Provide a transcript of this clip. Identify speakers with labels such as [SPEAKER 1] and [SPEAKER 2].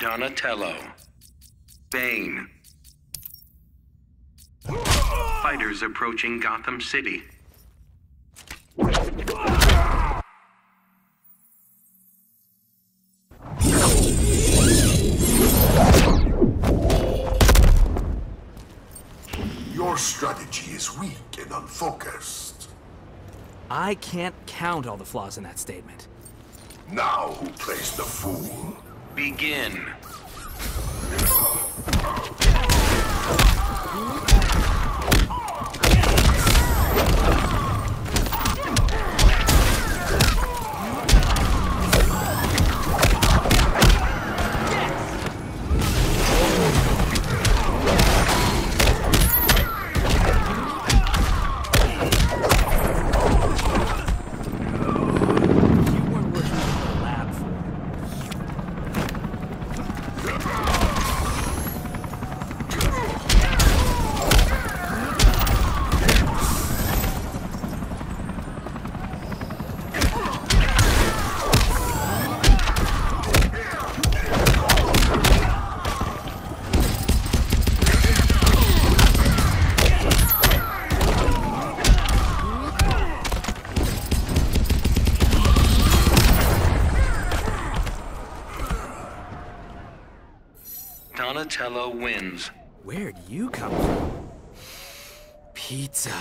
[SPEAKER 1] Donatello. Bane. Fighters approaching Gotham City.
[SPEAKER 2] Your strategy is weak and unfocused.
[SPEAKER 3] I can't count all the flaws in that statement.
[SPEAKER 2] Now who plays the fool?
[SPEAKER 1] Begin. Donatello wins.
[SPEAKER 3] Where'd you come from? Pizza.